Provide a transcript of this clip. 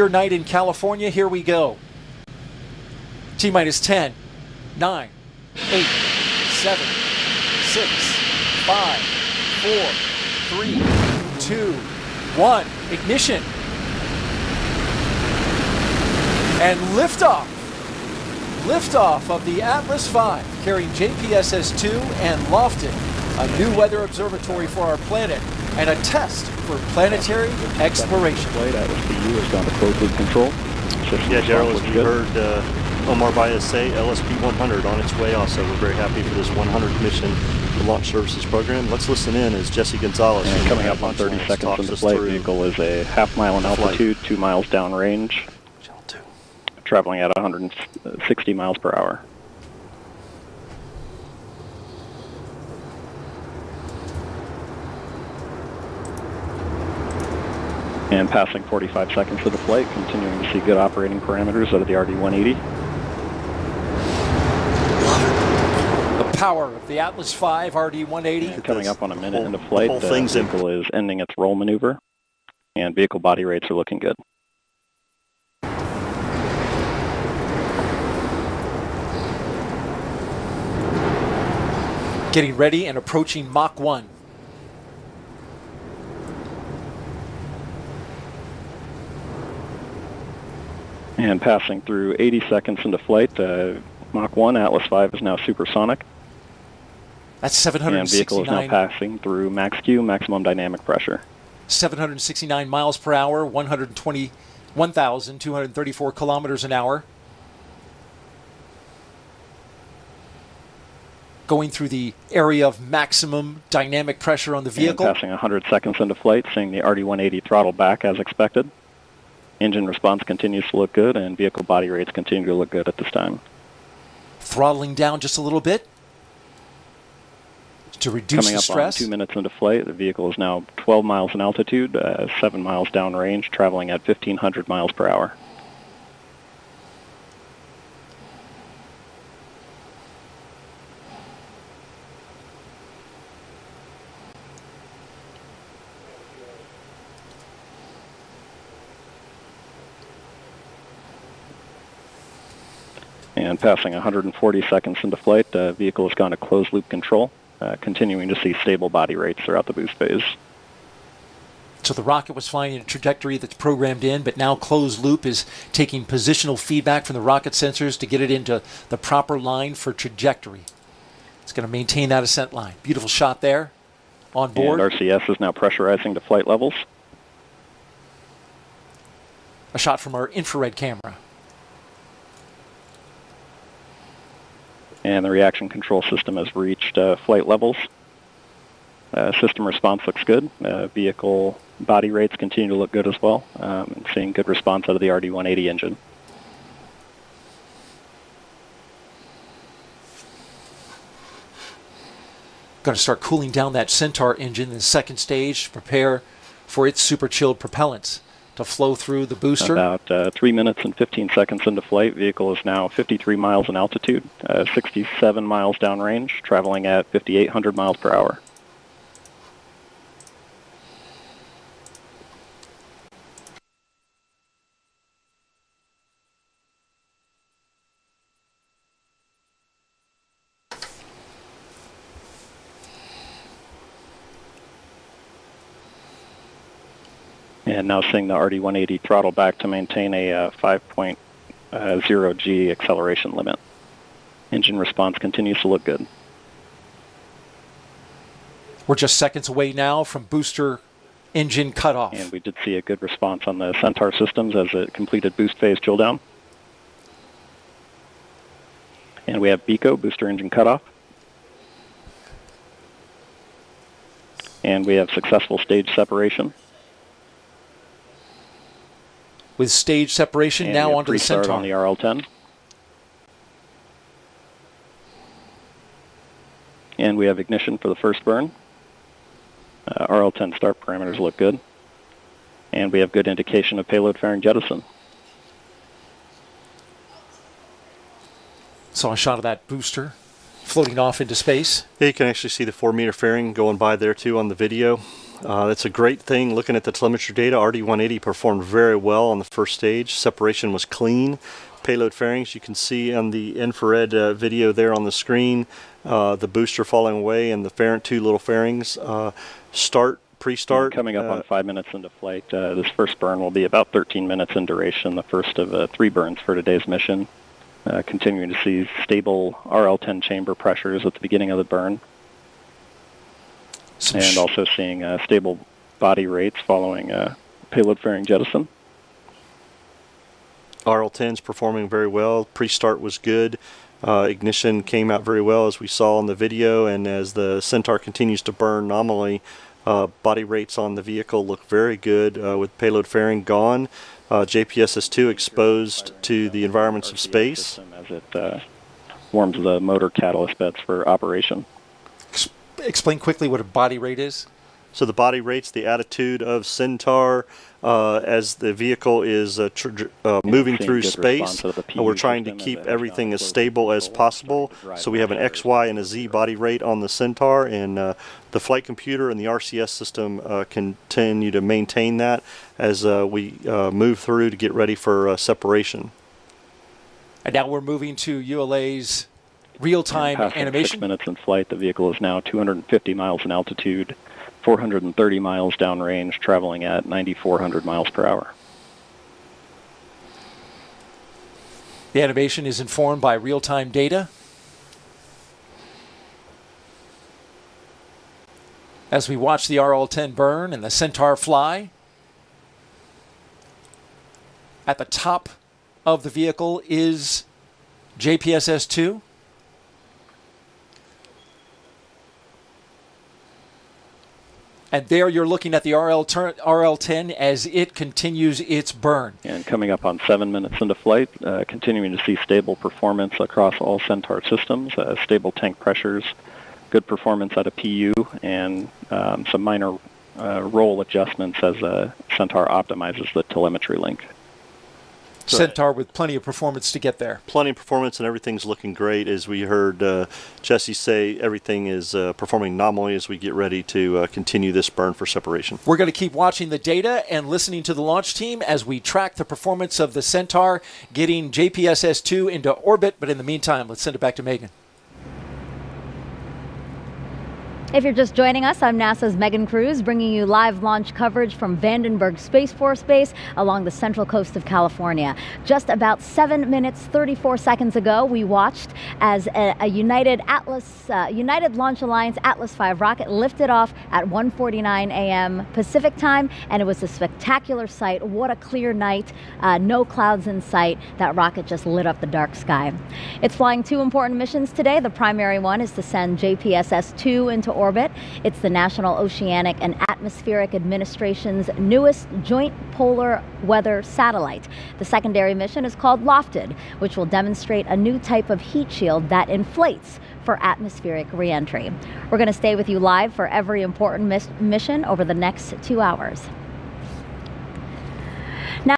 Your night in California, here we go. T minus 10, 9, 8, 7, 6, 5, 4, 3, 2, 1. Ignition. And liftoff. Liftoff of the Atlas V carrying JPSS 2 and LOFTID, a new weather observatory for our planet and a test for planetary exploration. Flight Atlas VU has gone to closed control. Yeah, Daryl, response as we good. heard uh, Omar Baez say, LSP 100 on its way also. We're very happy for this 100th mission the Launch Services Program. Let's listen in as Jesse Gonzalez And coming up on 30 seconds talks into flight, vehicle is a half mile in the flight. altitude, two miles downrange, Channel 2. traveling at 160 miles per hour. And passing 45 seconds of the flight, continuing to see good operating parameters out of the RD-180. The power of the Atlas V RD-180. Coming up on a minute whole- into flight, whole the thing's in- vehicle is ending its roll maneuver, and vehicle body rates are looking good. Getting ready and approaching Mach 1. And passing through 80 seconds into flight, uh, Mach 1 Atlas V is now supersonic, That's 769. and vehicle is now passing through max Q, maximum dynamic pressure. 769 miles per hour, 120, 1,234 kilometers an hour. Going through the area of maximum dynamic pressure on the vehicle. And passing 100 seconds into flight, seeing the RD-180 throttle back as expected. Engine response continues to look good, and vehicle body rates continue to look good at this time. throttling down just a little bit to reduce Coming the up stress. on two minutes into flight, the vehicle is now 12 miles in altitude, uh, 7 miles downrange, traveling at 1,500 miles per hour. And passing 140 seconds into flight, the vehicle has gone to closed loop control, uh, continuing to see stable body rates throughout the boost phase. So the rocket was flying in a trajectory that's programmed in, but now closed loop is taking positional feedback from the rocket sensors to get it into the proper line for trajectory. It's going to maintain that ascent line. Beautiful shot there on board. And RCS is now pressurizing to flight levels. a shot from our infrared camera. And the reaction control system has reached uh, flight levels. Uh, system response looks good. Uh, vehicle body rates continue to look good as well. Um, seeing good response out of the RD-180 engine. Going to start cooling down that Centaur engine in the second stage to prepare for its super chilled propellants to flow through the booster. About uh, 3 minutes and 15 seconds into flight, vehicle is now 53 miles in altitude, uh, 67 miles downrange, traveling at 5,800 miles per hour. And now seeing the RD-180 throttle back to maintain a uh, 5.0 G acceleration limit. Engine response continues to look good. We're just seconds away now from booster engine cutoff. And we did see a good response on the Centaur systems as it completed boost phase drill down. And we have BECO, booster engine cutoff. And we have successful stage separation. With stage separation And now onto the pre-start Centaur. on the RL-10. And we have ignition for the first burn. Uh, RL-10 start parameters look good. And we have good indication of payload fairing jettison. Saw a shot of that booster floating off into space. Yeah, you can actually see the four meter fairing going by there too on the video. Uh, that's a great thing. Looking at the telemetry data, RD-180 performed very well on the first stage. Separation was clean. Payload fairings, you can see on the infrared uh, video there on the screen, uh, the booster falling away and the fairing, two little fairings. Uh, start, pre-start. Coming up uh, on five minutes into flight, uh, this first burn will be about 13 minutes in duration, the first of uh, three burns for today's mission. Uh, continuing to see stable RL-10 chamber pressures at the beginning of the burn, and also seeing uh, stable body rates following uh, payload fairing jettison. RL10 is performing very well. Pre-start was good. Uh, ignition came out very well as we saw in the video, and as the Centaur continues to burn nominally, uh, body rates on the vehicle look very good uh, with payload fairing gone. Uh, JPSS-2 exposed to the environments of space. system As it uh, warms the motor catalyst beds for operation. Ex- explain quickly what a body rate is. So the body rates, the attitude of Centaur uh, as the vehicle is uh, tr- uh, moving through space. response out of the we're trying to keep everything as stable as possible. starting to drive So we have an X, Y, and a Z body rate on the Centaur, and uh, the flight computer and the RCS system uh, continue to maintain that as uh, we uh, move through to get ready for uh, separation. And now we're moving to ULA's real-time Passing Six animation. minutes in flight, the vehicle is now 250 miles in altitude, 430 miles downrange, traveling at 9,400 miles per hour. The animation is informed by real-time data. As we watch the RL-10 burn and the Centaur fly, at the top of the vehicle is JPSS-2. And there you're looking at the RL tur- RL-10 as it continues its burn. And coming up on seven minutes into flight, uh, continuing to see stable performance across all Centaur systems, uh, stable tank pressures, good performance out of PU, and um, some minor uh, roll adjustments as uh, Centaur optimizes the telemetry link. Centaur with plenty of performance to get there. Plenty of performance and everything's looking great. As we heard uh, Jesse say, everything is uh, performing nominally as we get ready to uh, continue this burn for separation. We're going to keep watching the data and listening to the launch team as we track the performance of the Centaur getting JPSS 2 into orbit. But in the meantime, let's send it back to Megan. If you're just joining us, I'm NASA's Megan Cruz, bringing you live launch coverage from Vandenberg Space Force Base along the central coast of California. Just about 7 minutes 34 seconds ago, we watched as a, a United Atlas, uh, United Launch Alliance Atlas V rocket lifted off at 1:49 a.m. Pacific time, and it was a spectacular sight. What a clear night! Uh, no clouds in sight. That rocket just lit up the dark sky. It's flying two important missions today. The primary one is to send JPSS-2 into orbit. It's the National Oceanic and Atmospheric Administration's newest joint polar weather satellite. The secondary mission is called LOFTID, which will demonstrate a new type of heat shield that inflates for atmospheric reentry. We're going to stay with you live for every important mis- mission over the next two hours.